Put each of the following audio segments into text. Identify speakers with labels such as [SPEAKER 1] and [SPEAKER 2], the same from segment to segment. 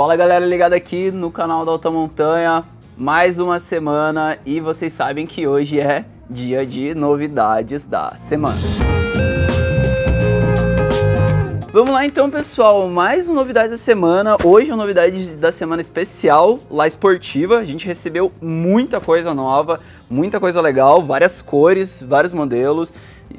[SPEAKER 1] Fala galera ligada aqui no canal da Alta Montanha, mais uma semana e vocês sabem que hoje é dia de novidades da semana. Vamos lá então pessoal, mais uma novidade da semana, hoje é uma novidade da semana especial, lá esportiva, a gente recebeu muita coisa nova, muita coisa legal, várias cores, vários modelos,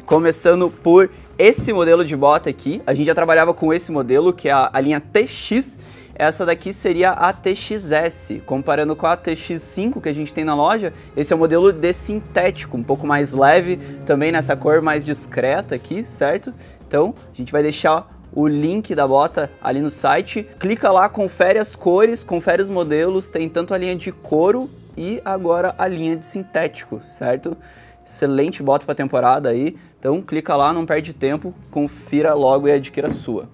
[SPEAKER 1] começando por esse modelo de bota aqui, a gente já trabalhava com esse modelo que é a, a linha TX, essa daqui seria a TXS, comparando com a TX5 que a gente tem na loja, esse é o modelo de sintético, um pouco mais leve, também nessa cor mais discreta aqui, certo? Então, a gente vai deixar o link da bota ali no site. Clica lá, confere as cores, confere os modelos, tem tanto a linha de couro e agora a linha de sintético, certo? Excelente bota para temporada aí. Então clica lá, não perde tempo, confira logo e adquira a sua.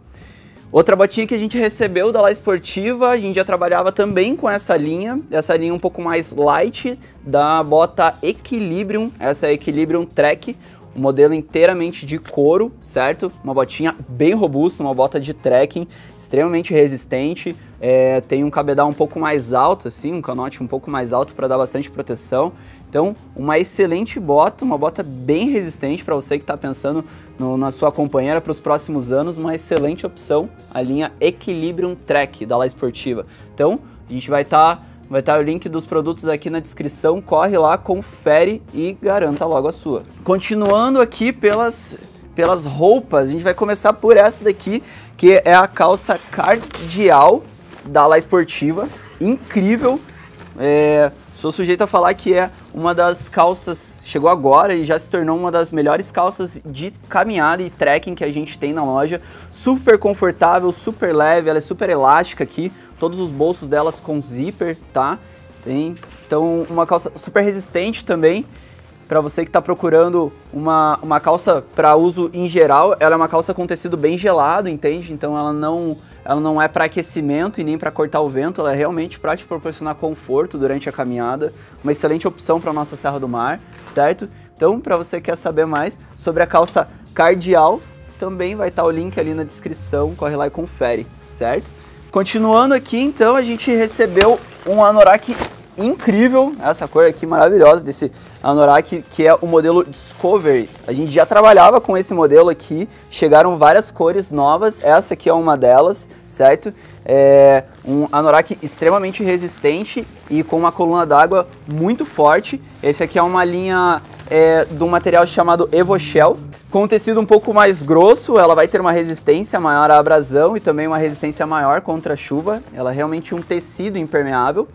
[SPEAKER 1] Outra botinha que a gente recebeu da La Esportiva, a gente já trabalhava também com essa linha, essa linha um pouco mais light da bota Equilibrium, essa é a Equilibrium Trek, um modelo inteiramente de couro, certo? Uma botinha bem robusta, uma bota de trekking, extremamente resistente, é, tem um cabedal um pouco mais alto, assim, um canote um pouco mais alto para dar bastante proteção. Então, uma excelente bota, uma bota bem resistente para você que está pensando no, na sua companheira para os próximos anos, uma excelente opção, a linha Equilibrium Trek da La Esportiva. Então, a gente vai estar... Tá, vai estar o link dos produtos aqui na descrição, corre lá, confere e garanta logo a sua. Continuando aqui pelas, pelas roupas, a gente vai começar por essa daqui, que é a calça cardial da La Esportiva, incrível, é, sou sujeito a falar que é uma das calças, chegou agora e já se tornou uma das melhores calças de caminhada e trekking que a gente tem na loja. Super confortável, super leve, ela é super elástica aqui, todos os bolsos delas com zíper, tá? Tem, então, uma calça super resistente também. Para você que está procurando uma, uma calça para uso em geral, ela é uma calça com tecido bem gelado, entende? Então ela não ela não é para aquecimento e nem para cortar o vento, ela é realmente para te proporcionar conforto durante a caminhada, uma excelente opção para nossa Serra do Mar, certo? Então, para você que quer saber mais sobre a calça cardial, também vai estar tá o link ali na descrição, corre lá e confere, certo? Continuando aqui, então, a gente recebeu um anorak incrível, essa cor aqui maravilhosa desse anorak, que é o modelo Discovery. A gente já trabalhava com esse modelo aqui, chegaram várias cores novas, essa aqui é uma delas, certo? É um anorak extremamente resistente e com uma coluna d'água muito forte. Esse aqui é uma linha é, um material chamado EvoShell, com um tecido um pouco mais grosso, ela vai ter uma resistência maior à abrasão e também uma resistência maior contra a chuva. Ela é realmente um tecido impermeável.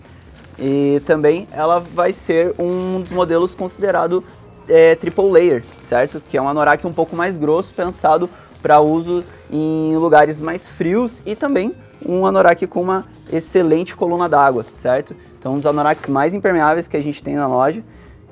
[SPEAKER 1] E também ela vai ser um dos modelos considerado é, triple layer, certo? Que é um anorak um pouco mais grosso, pensado para uso em lugares mais frios e também um anorak com uma excelente coluna d'água, certo? Então um dos anoraks mais impermeáveis que a gente tem na loja.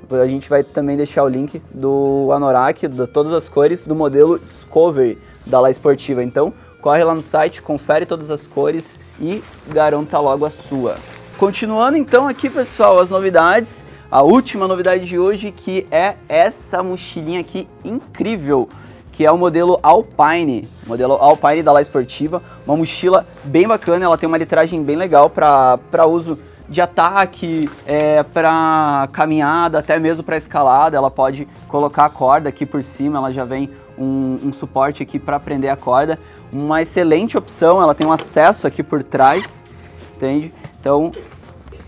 [SPEAKER 1] A gente vai também deixar o link do anorak, de todas as cores, do modelo Discovery da La Esportiva. Então corre lá no site, confere todas as cores e garanta logo a sua. Continuando então aqui, pessoal, as novidades. A última novidade de hoje que é essa mochilinha aqui incrível, que é o modelo Alpine, modelo Alpine da La Esportiva, uma mochila bem bacana, ela tem uma litragem bem legal para uso de ataque, é, para caminhada, até mesmo para escalada, ela pode colocar a corda aqui por cima, ela já vem um, um suporte aqui para prender a corda, uma excelente opção, ela tem um acesso aqui por trás, entende? Então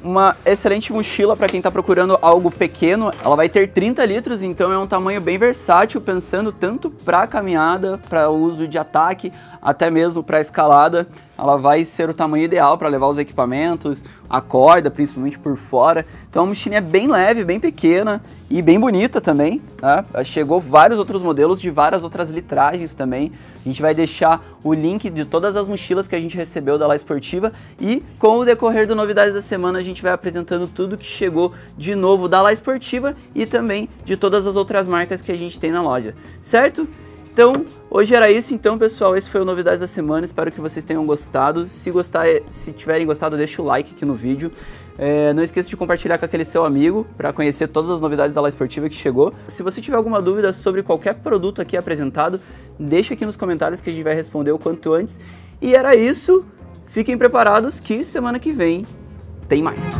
[SPEAKER 1] uma excelente mochila para quem está procurando algo pequeno. Ela vai ter 30 litros, então é um tamanho bem versátil, pensando tanto para caminhada, para uso de ataque, até mesmo para escalada. Ela vai ser o tamanho ideal para levar os equipamentos, a corda, principalmente por fora. Então a mochilinha é bem leve, bem pequena e bem bonita também. Né? Chegou vários outros modelos de várias outras litragens também. A gente vai deixar o link de todas as mochilas que a gente recebeu da La Esportiva e com o decorrer do Novidades da Semana a gente vai apresentando tudo que chegou de novo da La Esportiva e também de todas as outras marcas que a gente tem na loja, certo? Então, hoje era isso, então, pessoal, esse foi o Novidades da Semana, espero que vocês tenham gostado. Se gostar, se tiverem gostado, deixa o like aqui no vídeo. É, não esqueça de compartilhar com aquele seu amigo para conhecer todas as novidades da La Esportiva que chegou. Se você tiver alguma dúvida sobre qualquer produto aqui apresentado, deixa aqui nos comentários que a gente vai responder o quanto antes. E era isso, fiquem preparados que semana que vem tem mais.